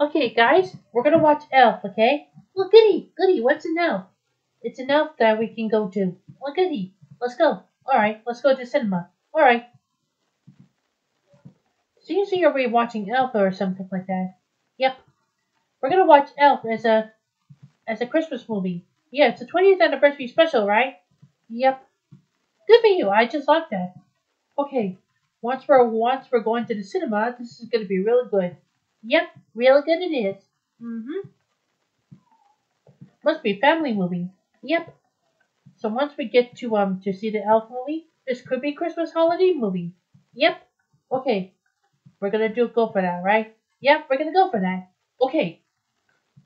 Okay, guys, we're gonna watch Elf, okay? Look, goody, goody, what's an elf? It's an elf that we can go to. Look, goody, let's go. Alright, let's go to the cinema. Alright. Like you're watching Elf or something like that. Yep. We're gonna watch Elf as a as a Christmas movie. Yeah, it's a 20th anniversary special, right? Yep. Good for you. I just like that. Okay. Once we're once we're going to the cinema, this is gonna be really good. Yep, real good it is. Mm-hmm. Must be family movie. Yep. So once we get to um to see the Elf movie, this could be Christmas holiday movie. Yep. Okay. We're gonna do go for that, right? Yep, we're gonna go for that. Okay.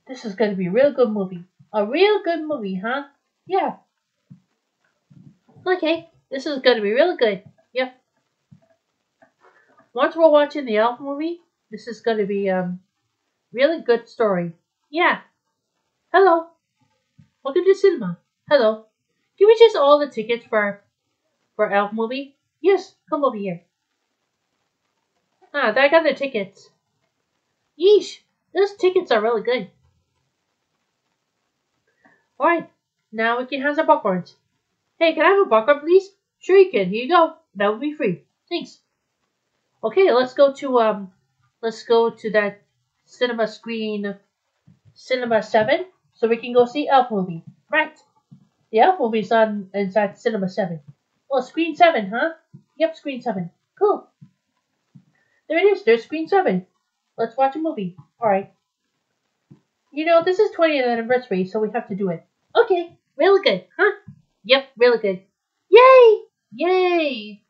This is gonna be a real good movie. A real good movie, huh? Yeah. Okay. This is gonna be really good. Yep. Once we're watching the Elf movie, this is gonna be um really good story. Yeah. Hello. Welcome to cinema. Hello. Can we just all the tickets for for Elf movie? Yes, come over here. Ah, I got the tickets. Yeesh, those tickets are really good. Alright, now we can have some popcorns. Hey, can I have a popcorn, please? Sure you can. Here you go. That will be free. Thanks. Okay, let's go to um, let's go to that cinema screen, cinema seven, so we can go see Elf movie. Right. The Elf movie's on inside cinema seven. Well, screen seven, huh? Yep, screen seven. Cool. There it is. There's screen seven. Let's watch a movie. All right. You know, this is 20th anniversary, so we have to do it. Okay, really good, huh? Yep, really good. Yay! Yay!